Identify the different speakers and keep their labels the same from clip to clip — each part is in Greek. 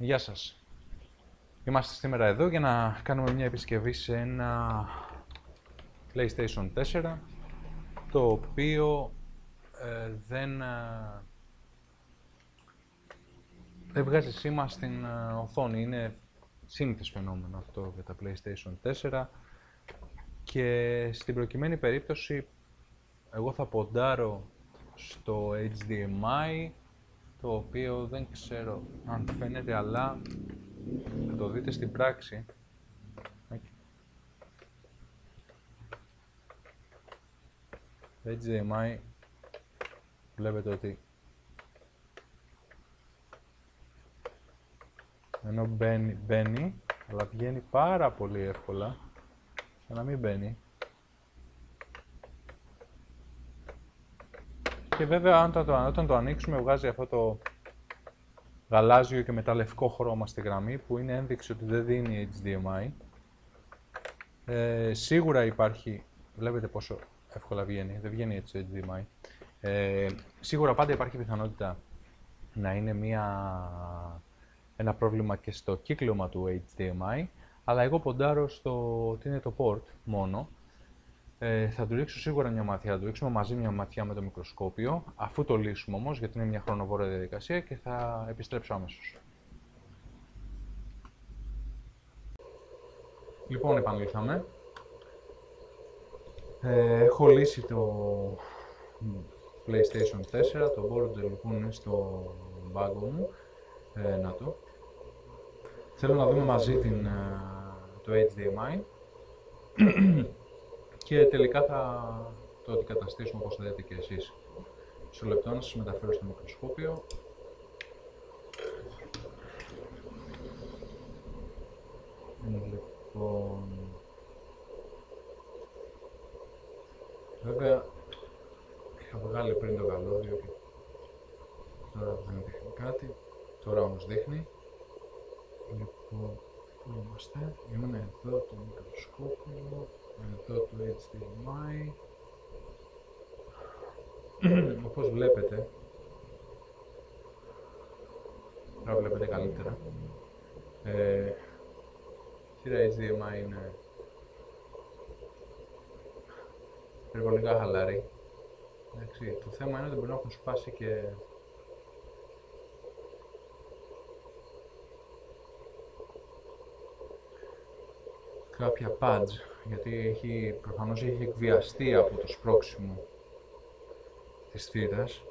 Speaker 1: Γεια σας. Είμαστε σήμερα εδώ για να κάνουμε μια επισκευή σε ένα PlayStation 4 το οποίο ε, δεν, ε, δεν βγάζει σήμα στην ε, οθόνη. Είναι σύνηθες φαινόμενο αυτό για τα PlayStation 4 και στην προκειμένη περίπτωση εγώ θα ποντάρω στο HDMI το οποίο δεν ξέρω αν φαίνεται αλλά θα το δείτε στην πράξη. Το HDMI βλέπετε ότι ενώ μπαίνει, μπαίνει αλλά βγαίνει πάρα πολύ εύκολα για να μην μπαίνει Και βέβαια όταν το, όταν το ανοίξουμε βγάζει αυτό το γαλάζιο και μετά λευκό χρώμα στη γραμμή που είναι ένδειξη ότι δεν δίνει HDMI. Ε, σίγουρα υπάρχει, βλέπετε πόσο εύκολα βγαίνει, δεν βγαίνει έτσι HDMI. Ε, σίγουρα πάντα υπάρχει πιθανότητα να είναι μια, ένα πρόβλημα και στο κύκλωμα του HDMI, αλλά εγώ ποντάρω στο ότι είναι το port μόνο, ε, θα του ρίξω σίγουρα μια ματιά, θα του ρίξουμε μαζί μια ματιά με το μικροσκόπιο, αφού το λύσουμε όμως, γιατί είναι μια χρονοβόρα διαδικασία και θα επιστρέψω αμέσως. Λοιπόν, επανήλθαμε. Ε, έχω λύσει το PlayStation 4, το board λοιπόν είναι στο μπάγκο μου, ε, να το. Θέλω να δούμε μαζί την, ε, το HDMI και τελικά θα το αντικαταστήσουμε όπως θα δείτε και εσείς. Στο λεπτό να σας μεταφέρω στο μικροσκόπιο. Λοιπόν... Βέβαια, είχα βγάλει πριν το καλώδιο και τώρα δεν δείχνει κάτι. Τώρα όμως δείχνει. Λοιπόν, πού είμαστε. Είμαι εδώ το μικροσκόπιο εδώ το HDMI όπως βλέπετε. Τώρα βλέπετε καλύτερα. Ε, σειρά HDMI είναι υπερβολικά χαλαρή. Εντάξει, το θέμα είναι ότι μπορεί να έχουν σπάσει και κάποια pads γιατί έχει, προφανώς έχει εκβιαστεί από το σπρώξιμο της θύρας.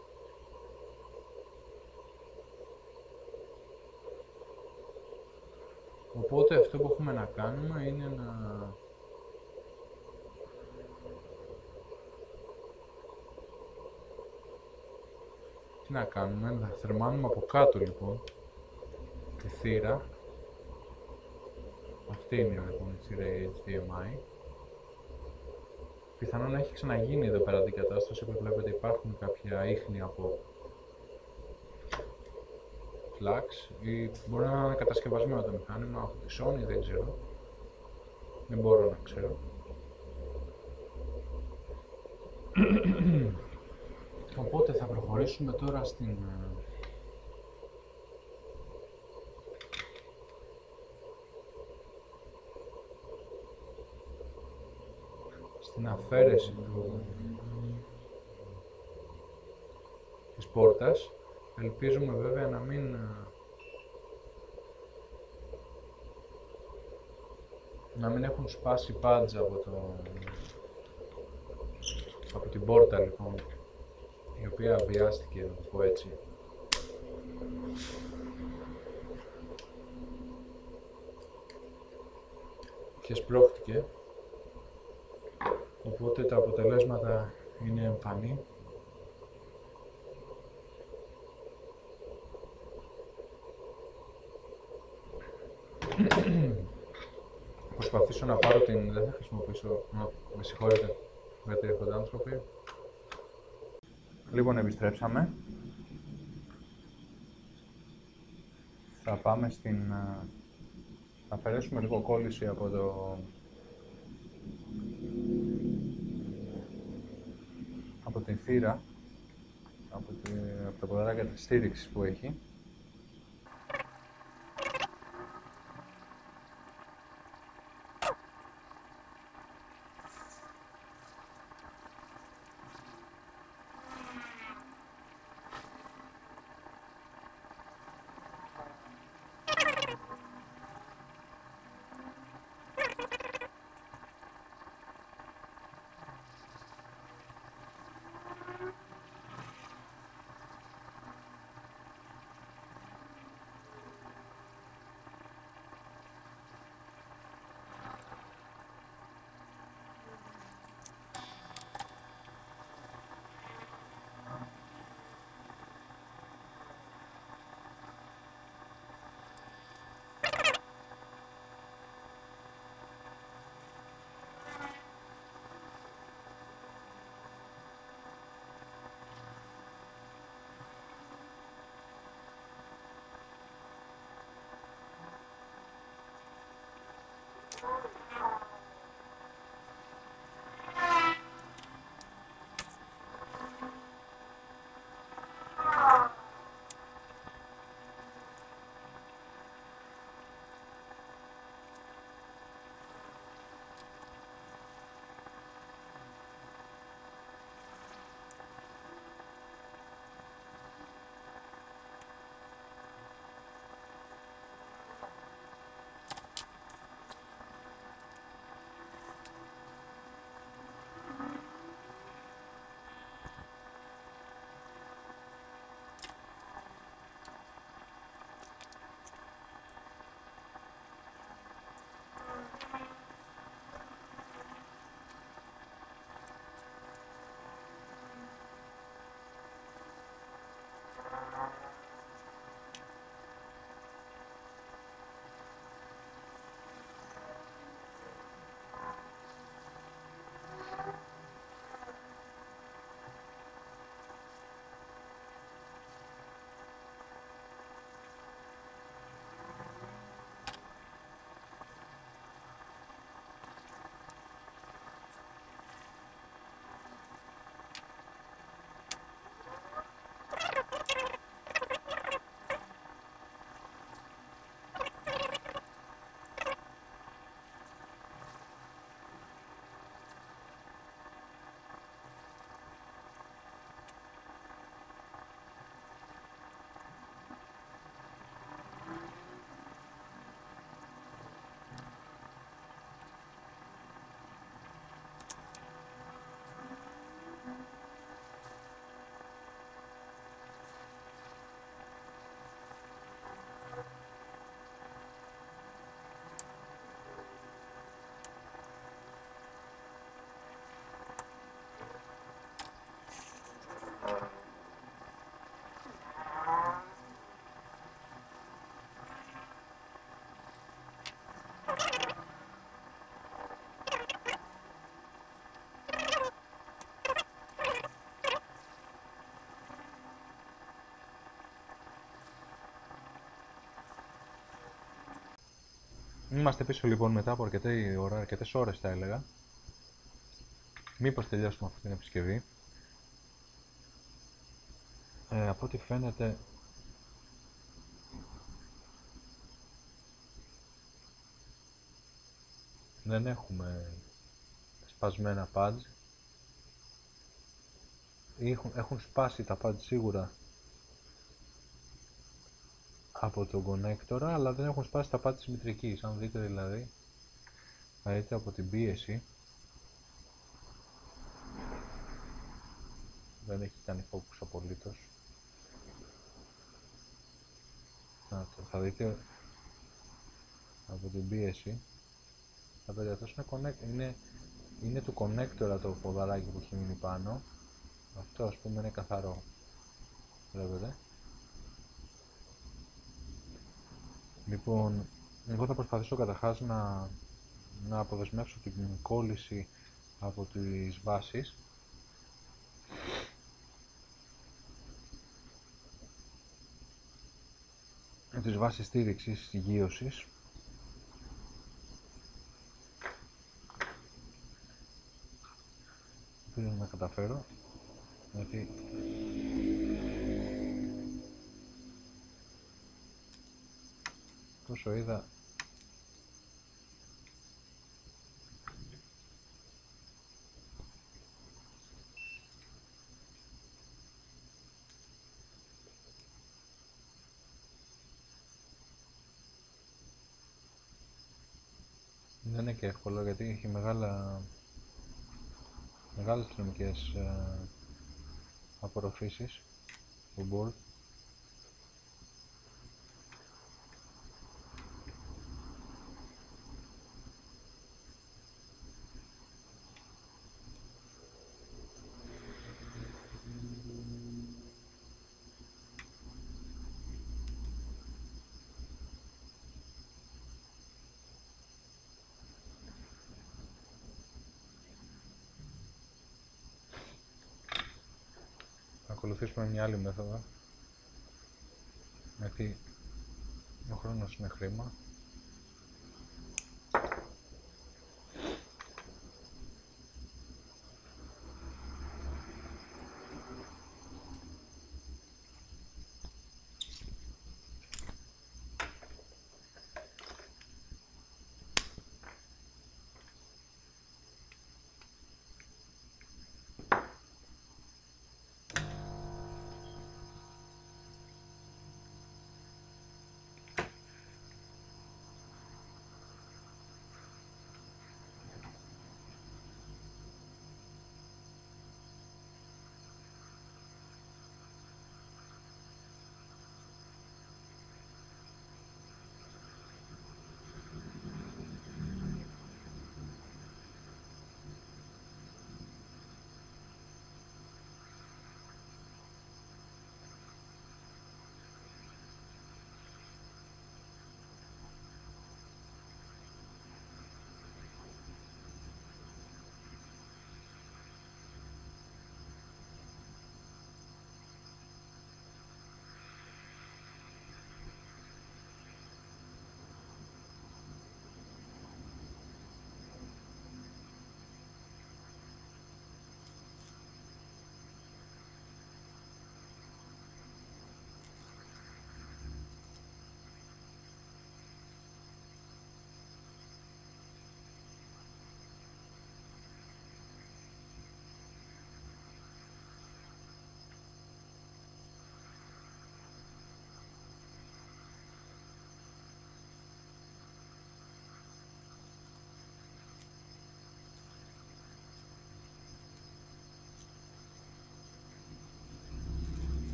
Speaker 1: Οπότε αυτό που έχουμε να κάνουμε είναι να Τι να κάνουμε, να θερμάνουμε από κάτω λοιπόν τη θύρα αυτή είναι λοιπόν η θύρα HDMI Πιθανόν να έχει ξαναγίνει εδώ πέρα την κατάσταση που βλέπετε υπάρχουν κάποια ίχνη από φλάξ ή μπορεί να είναι κατασκευασμένο το μηχάνημα από τη Sony, δεν ξέρω. Δεν μπορώ να ξέρω. Οπότε θα προχωρήσουμε τώρα στην ε, στην αφαίρεση του, της πόρτας. Ελπίζουμε βέβαια να μην να μην έχουν σπάσει πάντζα από, το, από την πόρτα λοιπόν η οποία βιάστηκε να το πω έτσι και σπρώχτηκε Οπότε τα αποτελέσματα είναι εμφανή. Προσπαθήσω να πάρω την... Δεν θα χρησιμοποιήσω... με συγχωρείτε, γιατί έρχονται άνθρωποι. Λοιπόν, επιστρέψαμε. Θα πάμε στην... Θα αφαιρέσουμε λίγο κόλληση από το από την θύρα, από, τη, από τα ποδαράκια της στήριξης που έχει. Είμαστε πίσω λοιπόν μετά από αρκετή ώρα, αρκετές ώρες θα έλεγα. Μήπως τελειώσουμε αυτή την επισκευή. Ε, από ό,τι φαίνεται δεν έχουμε σπασμένα pads έχουν, έχουν σπάσει τα pads σίγουρα από τον κονέκτορα αλλά δεν έχουν σπάσει τα pads της μητρικής. Αν δείτε δηλαδή θα δείτε από την πίεση. Δεν έχει κάνει focus απολύτως. Να, θα δείτε από την πίεση. Θα δείτε αυτός είναι, είναι, είναι του connector το ποδαράκι που έχει μείνει πάνω. Αυτό ας πούμε είναι καθαρό. Βλέπετε λοιπόν εγώ θα προσπαθήσω καταρχάς να, να αποδεσμεύσω την κόλληση από τις βάσεις. Τις βάσεις στήριξης γύρωσης. Θέλω να καταφέρω γιατί τόσο είδα. Δεν είναι και εύκολο γιατί έχει μεγάλα μεγάλες δυναμικές ε, απορροφήσεις το board ακολουθήσουμε μια άλλη μέθοδο. Γιατί ο χρόνος είναι χρήμα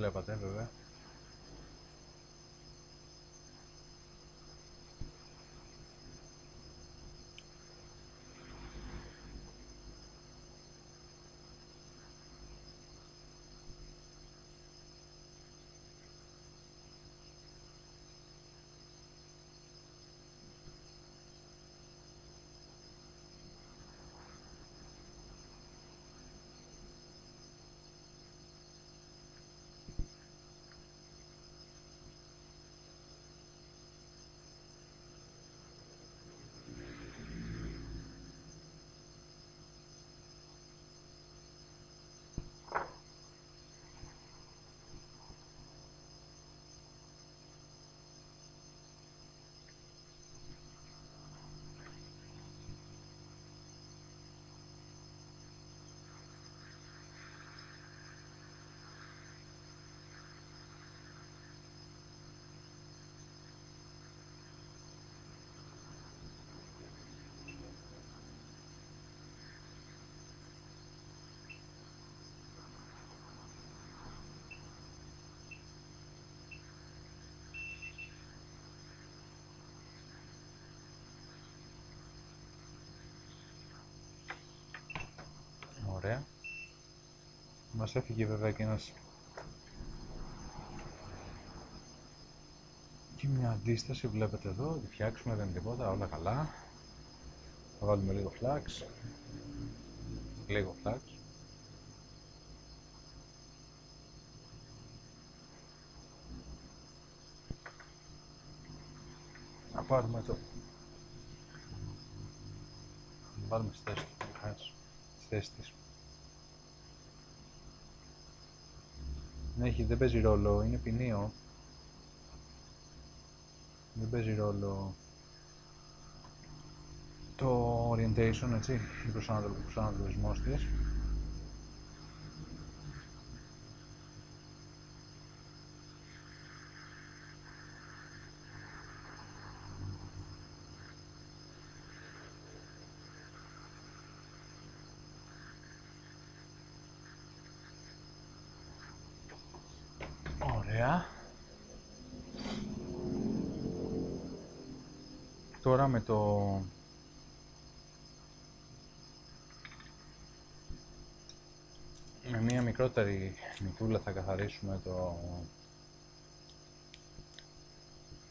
Speaker 1: βλέπατε βέβαια. Ωραία. Μας έφυγε βέβαια και ένας και μια αντίσταση βλέπετε εδώ, τη φτιάξουμε, δεν είναι τίποτα, όλα καλά. Θα βάλουμε λίγο φλάξ. Λίγο φλάξ. Να πάρουμε το... Να βάλουμε στη θέση του, στη θέση της. Έχει, δεν παίζει ρόλο, είναι ποινίο. Δεν παίζει ρόλο το orientation, έτσι, ο προσανατολισμός της. Ωραία. Τώρα με το... Με μία μικρότερη μητούλα θα καθαρίσουμε το...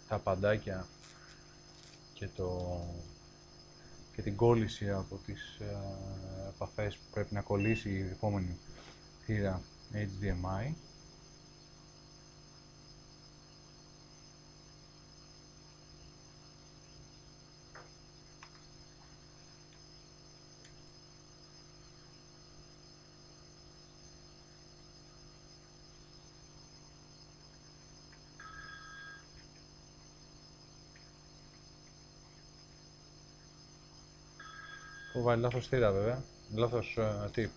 Speaker 1: τα παντάκια και το και την κόλληση από τις ε, επαφές που πρέπει να κολλήσει η επόμενη θύρα HDMI. Έχω βάλει λάθος θύρα βέβαια, λάθος uh, tip.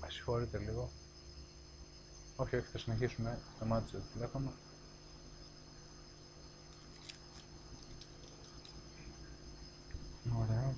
Speaker 1: Με συγχωρείτε λίγο. Όχι, όχι, θα συνεχίσουμε. Σταμάτησε το τηλέφωνο. Ωραία.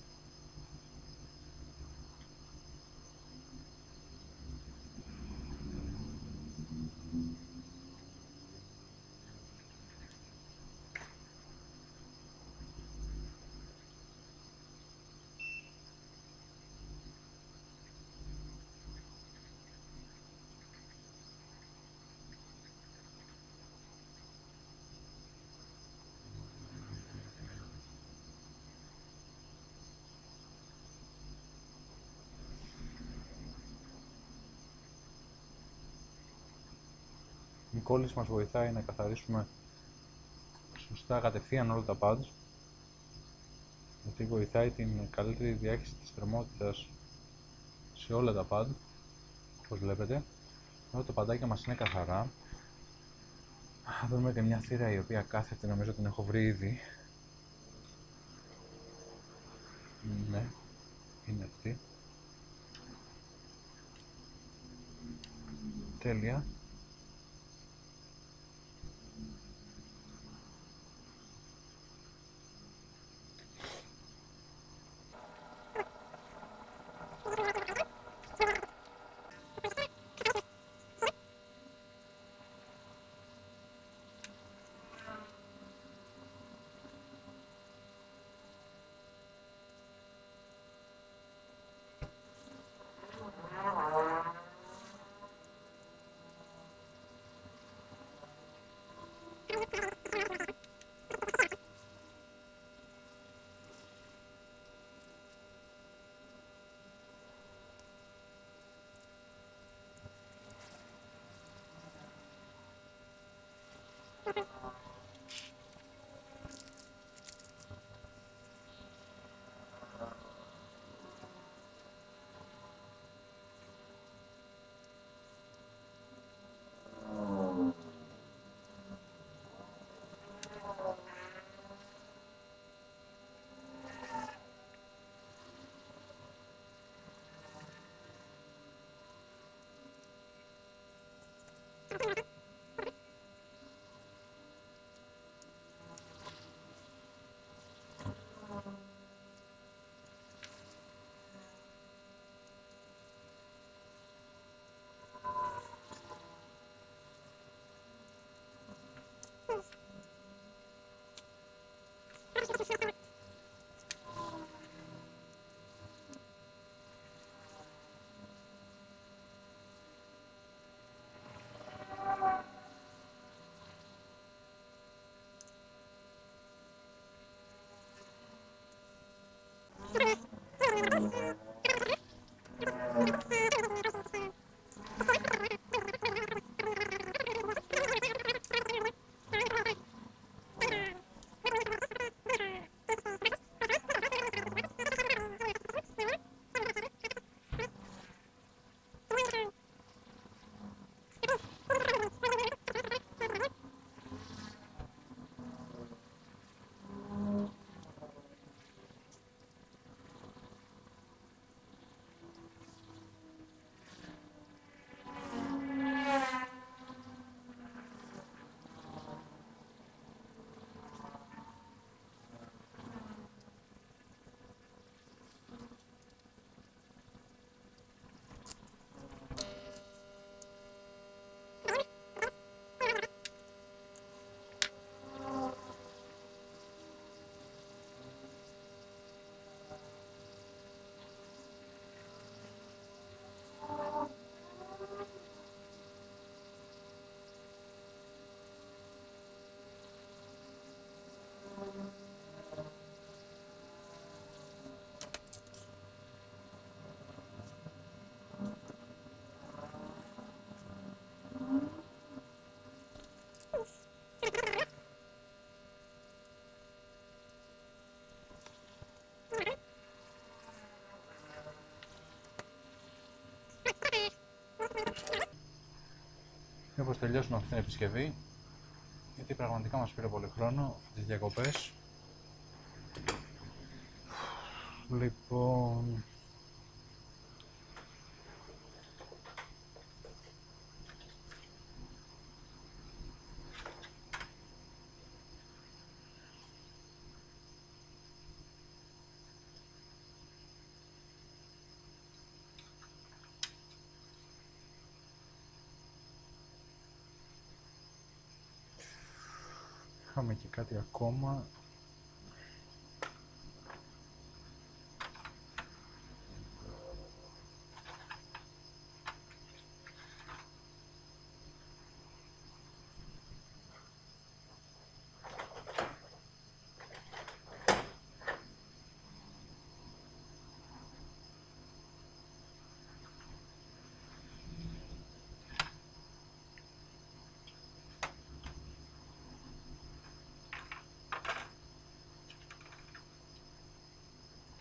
Speaker 1: Η κόλληση μας βοηθάει να καθαρίσουμε σωστά κατευθείαν όλα τα pads γιατί βοηθάει την καλύτερη διάχυση της θερμότητας σε όλα τα pad όπως βλέπετε. Εδώ τα παντάκια μας είναι καθαρά. Θα δούμε και μια θύρα η οποία κάθεται νομίζω την έχω βρει ήδη. Ναι είναι αυτή. Τέλεια Μήπως τελειώσουμε αυτή την επισκευή, γιατί πραγματικά μας πήρε πολύ χρόνο τις διακοπές. Λοιπόν... Είχαμε και κάτι ακόμα.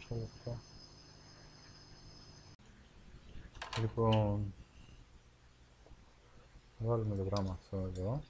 Speaker 1: Στο λεπτό. Λοιπόν, θα βάλουμε το πράγμα αυτό εδώ.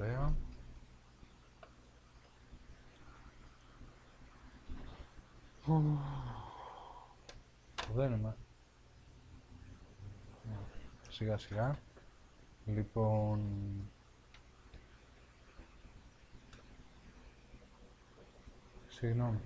Speaker 1: Ωραία. Δεν είμαι. Σιγά σιγά. Λοιπόν... Συγγνώμη.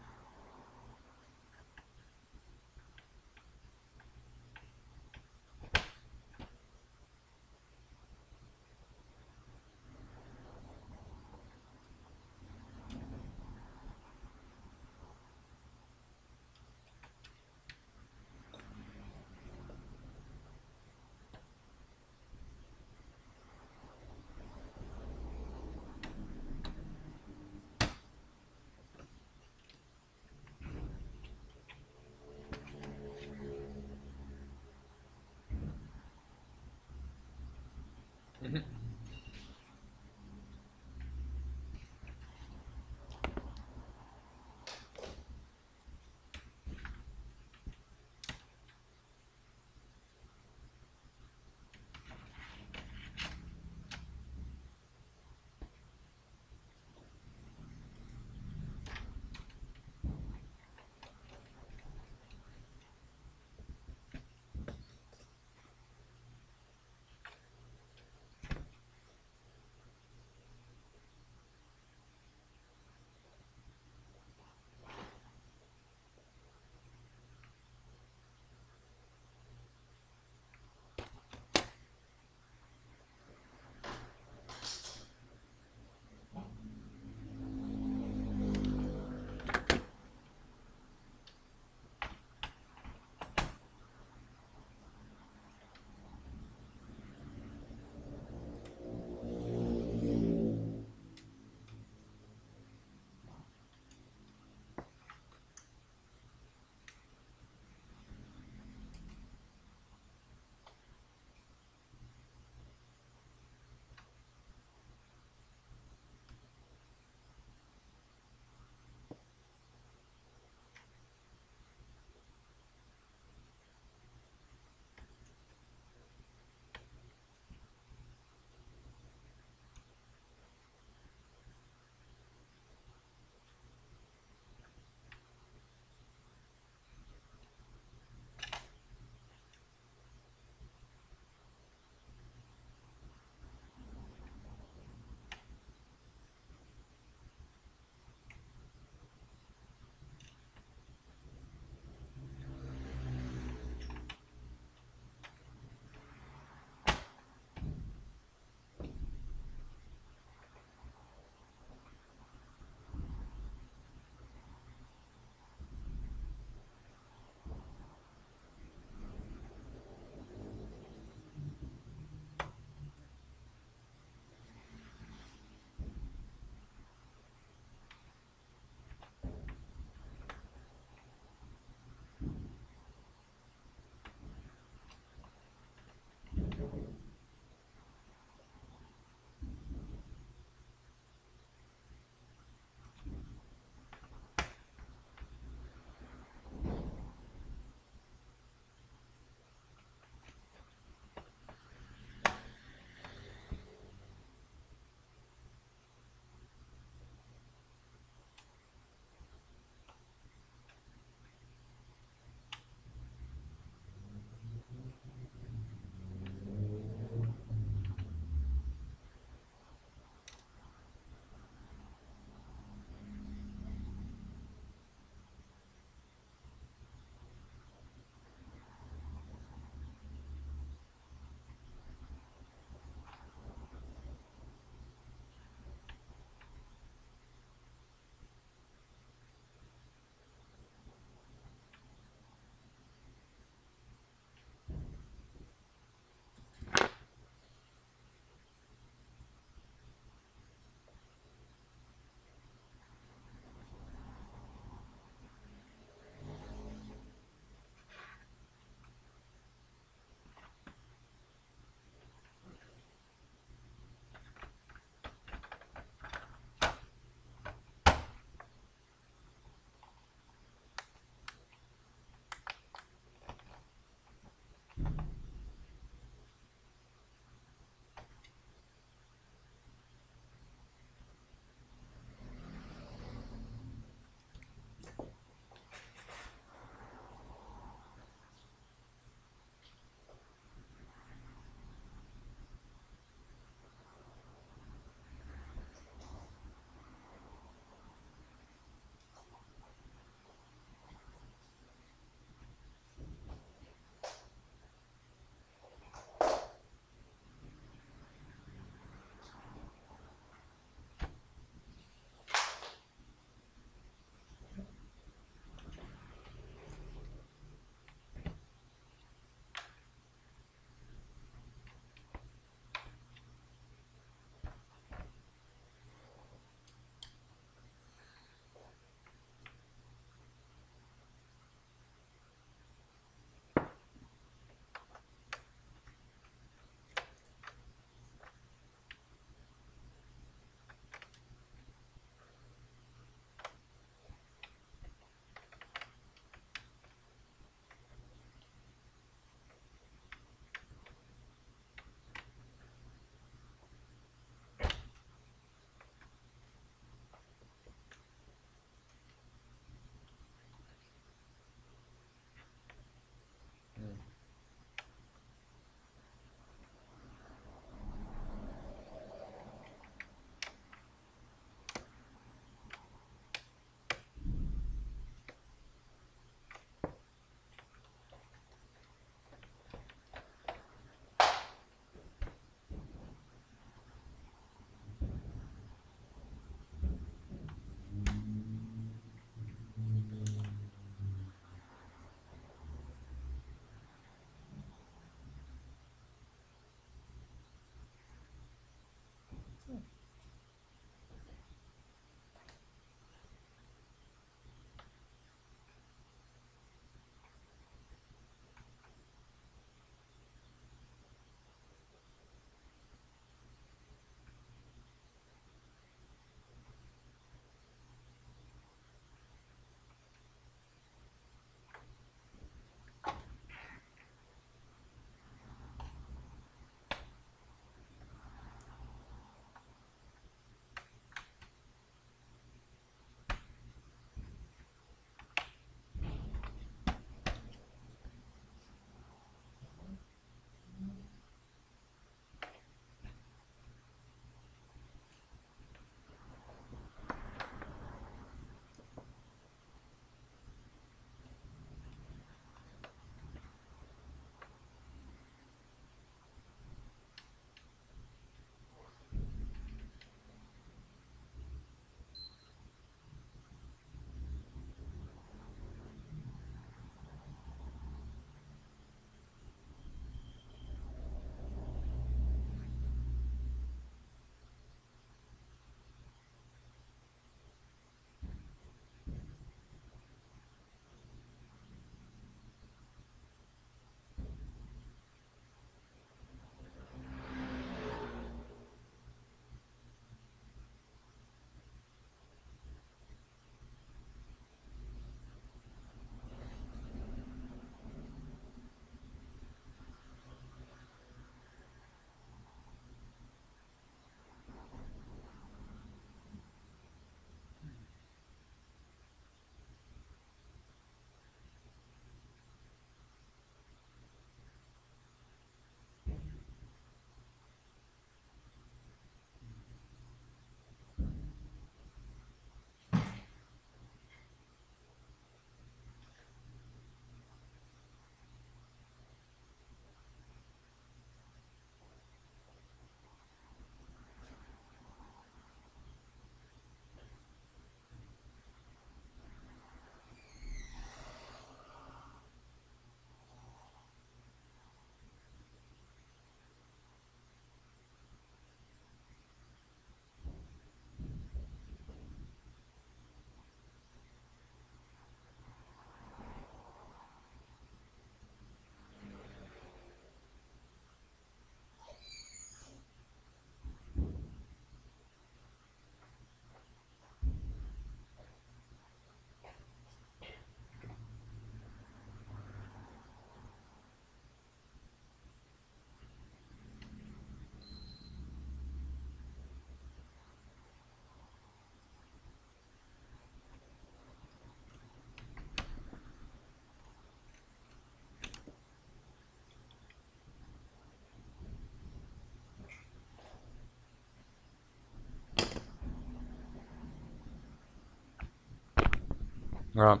Speaker 1: Right.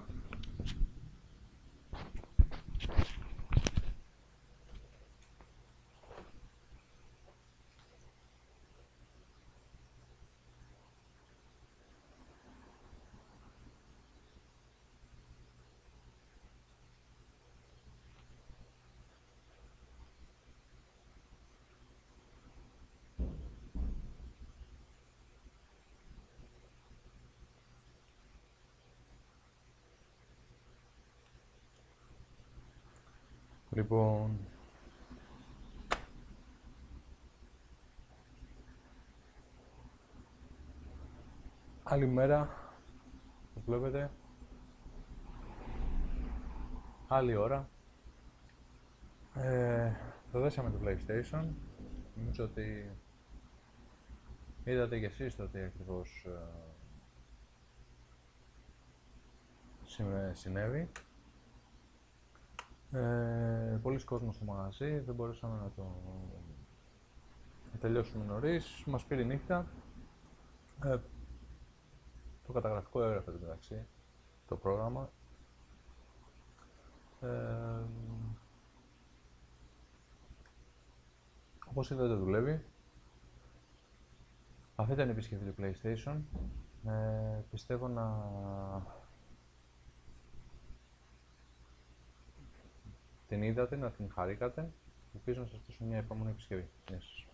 Speaker 1: Λοιπόν, άλλη μέρα, το βλέπετε, άλλη ώρα. Ε, το δέσαμε το PlayStation. Νομίζω ότι είδατε κι εσείς το τι ακριβώς ε, συνέβη. Ε, πολλοί κόσμος στο μαγαζί, δεν μπορούσαμε να το να τελειώσουμε νωρίς, μας πήρε η νύχτα. Ε, το καταγραφικό έγραφε το μεταξύ, το πρόγραμμα. Ε, όπως είδατε δουλεύει. Αυτή ήταν η επισκευή του PlayStation. Ε, πιστεύω να την είδατε, να την χαρήκατε. Ελπίζω να σας δώσω μια επόμενη επισκευή. Γεια σας.